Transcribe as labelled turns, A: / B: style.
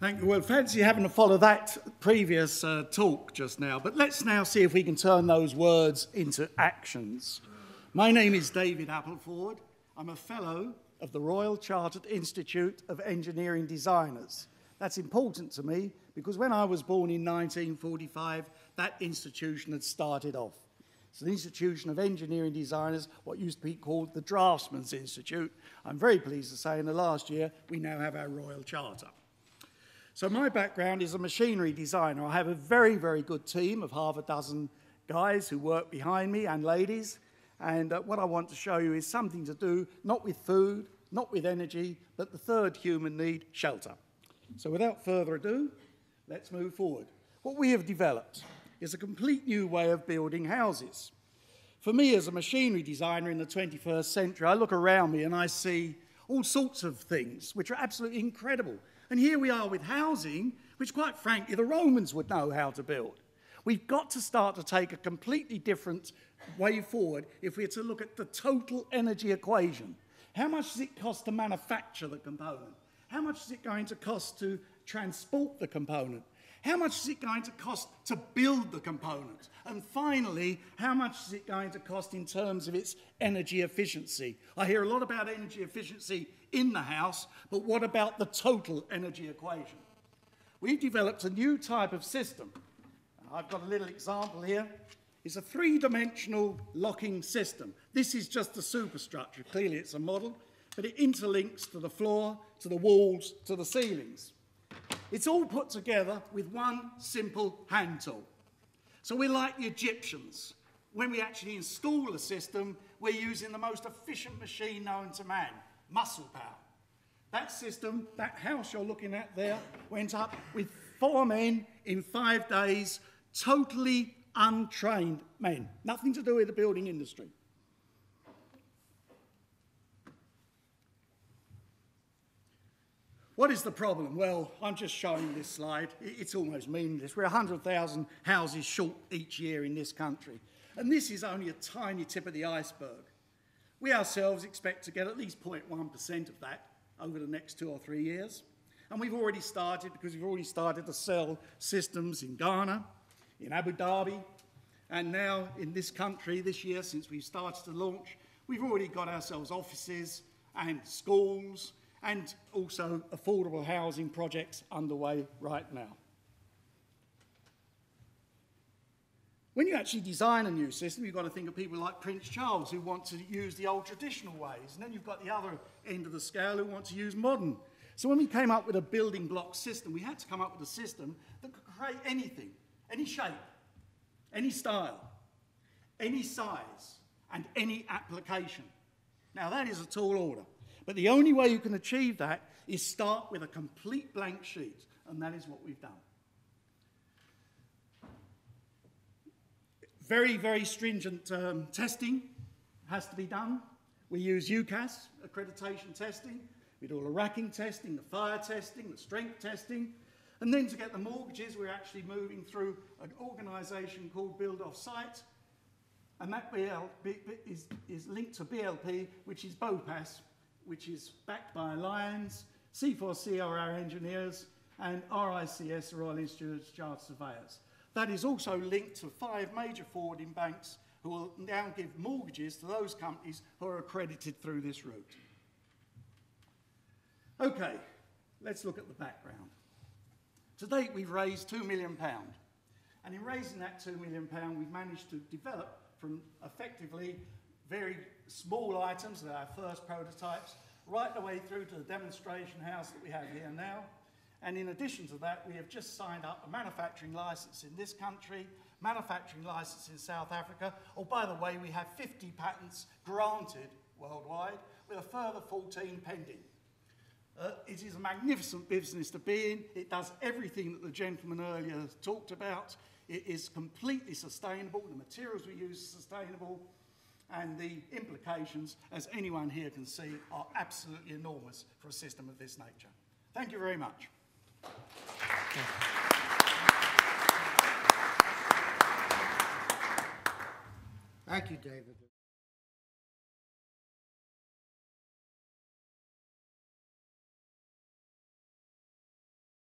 A: Thank you. Well, fancy having to follow that previous uh, talk just now, but let's now see if we can turn those words into actions. My name is David Appleford. I'm a fellow of the Royal Chartered Institute of Engineering Designers. That's important to me because when I was born in 1945, that institution had started off. It's an institution of engineering designers, what used to be called the Draftsman's Institute. I'm very pleased to say in the last year, we now have our Royal Charter. So my background is a machinery designer. I have a very, very good team of half a dozen guys who work behind me and ladies. And uh, what I want to show you is something to do not with food, not with energy, but the third human need, shelter. So without further ado, let's move forward. What we have developed is a complete new way of building houses. For me, as a machinery designer in the 21st century, I look around me and I see all sorts of things which are absolutely incredible. And here we are with housing, which quite frankly the Romans would know how to build. We've got to start to take a completely different way forward if we're to look at the total energy equation. How much does it cost to manufacture the component? How much is it going to cost to transport the component? How much is it going to cost to build the component? And finally, how much is it going to cost in terms of its energy efficiency? I hear a lot about energy efficiency in the house, but what about the total energy equation? We've developed a new type of system. I've got a little example here. It's a three-dimensional locking system. This is just the superstructure. Clearly it's a model, but it interlinks to the floor, to the walls, to the ceilings. It's all put together with one simple hand tool. So we're like the Egyptians. When we actually install a system, we're using the most efficient machine known to man, muscle power. That system, that house you're looking at there, went up with four men in five days, totally untrained men. Nothing to do with the building industry. What is the problem? Well, I'm just showing this slide. It's almost meaningless. We're 100,000 houses short each year in this country. And this is only a tiny tip of the iceberg. We ourselves expect to get at least 0.1% of that over the next two or three years. And we've already started because we've already started to sell systems in Ghana, in Abu Dhabi, and now in this country this year since we've started to launch, we've already got ourselves offices and schools and also affordable housing projects underway right now. When you actually design a new system, you've got to think of people like Prince Charles who want to use the old traditional ways. And then you've got the other end of the scale who want to use modern. So when we came up with a building block system, we had to come up with a system that could create anything, any shape, any style, any size, and any application. Now that is a tall order. But the only way you can achieve that is start with a complete blank sheet, and that is what we've done. Very, very stringent um, testing has to be done. We use UKAS accreditation testing. We do all the racking testing, the fire testing, the strength testing. And then to get the mortgages, we're actually moving through an organisation called Build Off Site. And that BL is, is linked to BLP, which is BOPAS, which is backed by Alliance, C4C are our engineers, and RICS, Royal Institute of Chartered Surveyors. That is also linked to five major forwarding banks who will now give mortgages to those companies who are accredited through this route. Okay, let's look at the background. To date, we've raised £2 million. And in raising that £2 million, we've managed to develop from effectively very small items, our first prototypes, right the way through to the demonstration house that we have here now. And in addition to that, we have just signed up a manufacturing license in this country, manufacturing license in South Africa. Oh, by the way, we have 50 patents granted worldwide, with a further 14 pending. Uh, it is a magnificent business to be in. It does everything that the gentleman earlier talked about. It is completely sustainable. The materials we use are sustainable and the implications, as anyone here can see, are absolutely enormous for a system of this nature. Thank you very much.
B: Thank you, David.